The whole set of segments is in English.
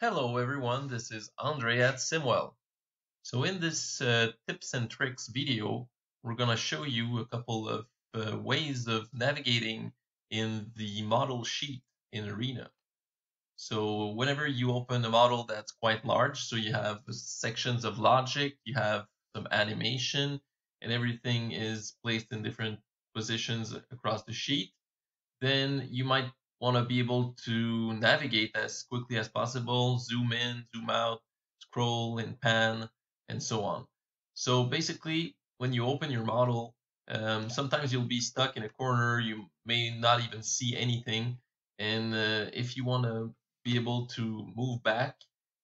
Hello everyone, this is Andre at Simwell. So in this uh, tips and tricks video, we're going to show you a couple of uh, ways of navigating in the model sheet in Arena. So whenever you open a model that's quite large, so you have sections of logic, you have some animation, and everything is placed in different positions across the sheet, then you might want to be able to navigate as quickly as possible, zoom in, zoom out, scroll and pan, and so on. So basically, when you open your model, um, sometimes you'll be stuck in a corner, you may not even see anything. And uh, if you want to be able to move back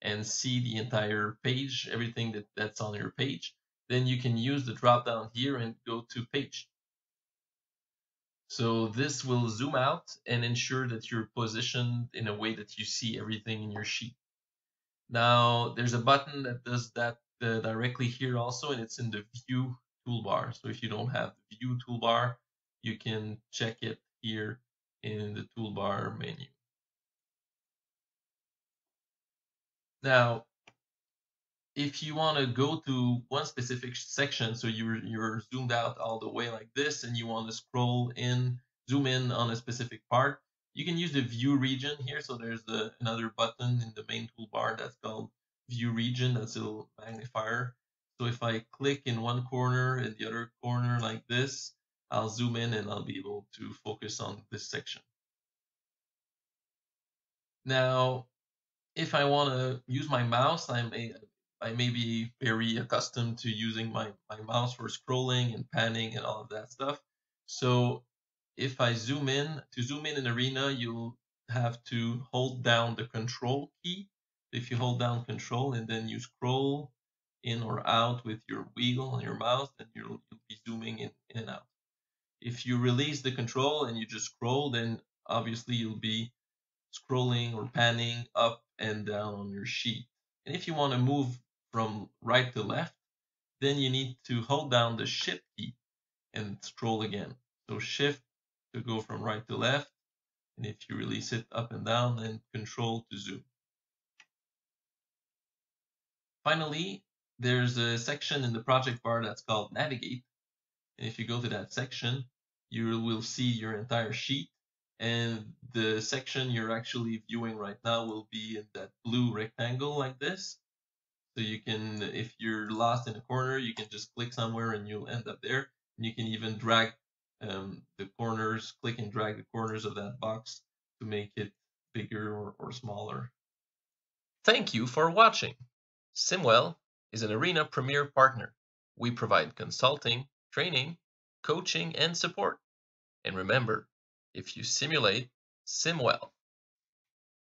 and see the entire page, everything that, that's on your page, then you can use the drop down here and go to page. So this will zoom out and ensure that you're positioned in a way that you see everything in your sheet. Now there's a button that does that uh, directly here also and it's in the view toolbar. So if you don't have the view toolbar, you can check it here in the toolbar menu. Now, if you want to go to one specific section, so you're you're zoomed out all the way like this, and you want to scroll in, zoom in on a specific part, you can use the view region here. So there's the, another button in the main toolbar that's called view region. That's a little magnifier. So if I click in one corner and the other corner like this, I'll zoom in and I'll be able to focus on this section. Now, if I want to use my mouse, I may I may be very accustomed to using my, my mouse for scrolling and panning and all of that stuff. So if I zoom in, to zoom in in Arena, you'll have to hold down the control key. If you hold down control and then you scroll in or out with your wheel on your mouse, then you'll, you'll be zooming in, in and out. If you release the control and you just scroll, then obviously you'll be scrolling or panning up and down on your sheet. And if you want to move from right to left, then you need to hold down the shift key and scroll again. So shift to go from right to left, and if you release it up and down, then control to zoom. Finally, there's a section in the project bar that's called navigate. And if you go to that section, you will see your entire sheet and the section you're actually viewing right now will be in that blue rectangle like this. So you can, if you're lost in a corner, you can just click somewhere and you'll end up there. And you can even drag um, the corners, click and drag the corners of that box to make it bigger or, or smaller. Thank you for watching. Simwell is an Arena Premier partner. We provide consulting, training, coaching, and support. And remember, if you simulate, sim well.